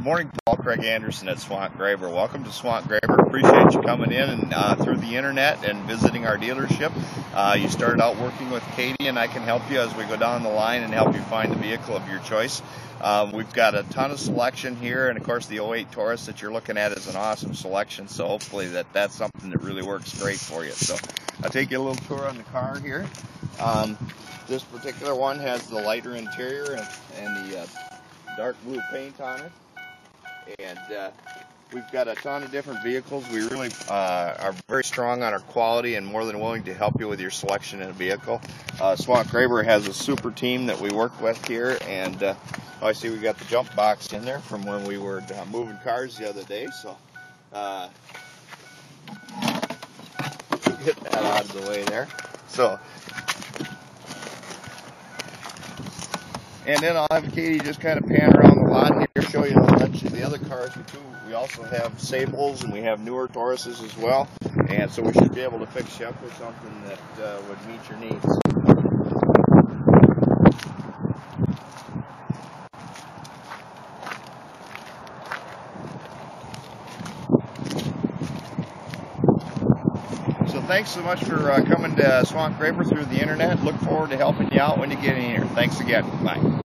Good morning, Paul Craig Anderson at Swant Graber. Welcome to Swant Graber. Appreciate you coming in and uh, through the internet and visiting our dealership. Uh, you started out working with Katie, and I can help you as we go down the line and help you find the vehicle of your choice. Um, we've got a ton of selection here, and of course, the 08 Taurus that you're looking at is an awesome selection. So hopefully, that that's something that really works great for you. So I'll take you a little tour on the car here. Um, this particular one has the lighter interior and, and the uh, dark blue paint on it and uh, we've got a ton of different vehicles. We really uh, are very strong on our quality and more than willing to help you with your selection in a vehicle. Uh, Graber has a super team that we work with here, and uh, I see we got the jump box in there from when we were uh, moving cars the other day. So uh, get that out of the way there. So. And then I'll have Katie just kind of pan around the lot here, show you a bunch of the other cars too. We also have Sables and we have newer Tauruses as well. And so we should be able to fix you up with something that uh, would meet your needs. So thanks so much for uh, coming to Swant Graber through the internet. Look forward to helping you out when you get in here. Thanks again. Bye.